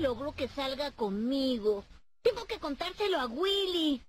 logro que salga conmigo. Tengo que contárselo a Willy.